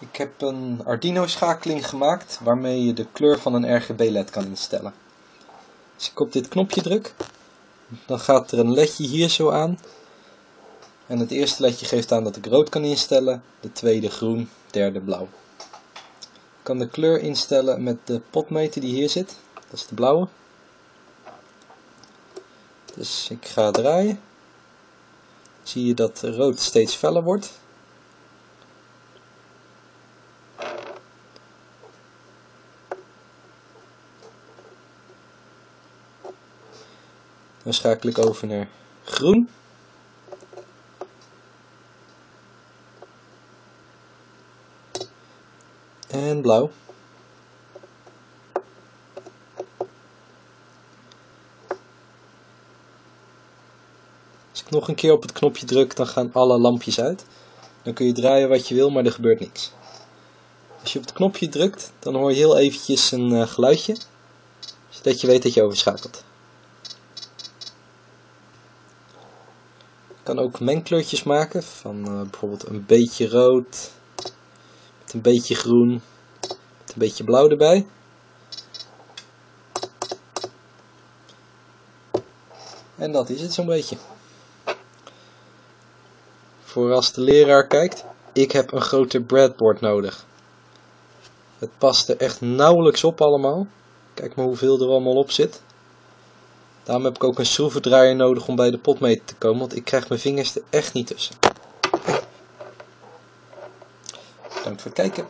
Ik heb een Arduino schakeling gemaakt waarmee je de kleur van een RGB LED kan instellen. Als ik op dit knopje druk, dan gaat er een ledje hier zo aan. En het eerste ledje geeft aan dat ik rood kan instellen, de tweede groen, derde blauw. Ik kan de kleur instellen met de potmeter die hier zit, dat is de blauwe. Dus ik ga draaien. Zie je dat rood steeds feller wordt. Dan schakel ik over naar groen. En blauw. Als ik nog een keer op het knopje druk, dan gaan alle lampjes uit. Dan kun je draaien wat je wil, maar er gebeurt niks. Als je op het knopje drukt, dan hoor je heel eventjes een uh, geluidje, zodat je weet dat je overschakelt. Kan ook mengkleurtjes maken van uh, bijvoorbeeld een beetje rood met een beetje groen met een beetje blauw erbij. En dat is het zo'n beetje. Voor als de leraar kijkt, ik heb een groter breadboard nodig. Het past er echt nauwelijks op allemaal. Kijk maar hoeveel er allemaal op zit. Daarom heb ik ook een schroevendraaier nodig om bij de potmeter te komen, want ik krijg mijn vingers er echt niet tussen. Bedankt voor het kijken.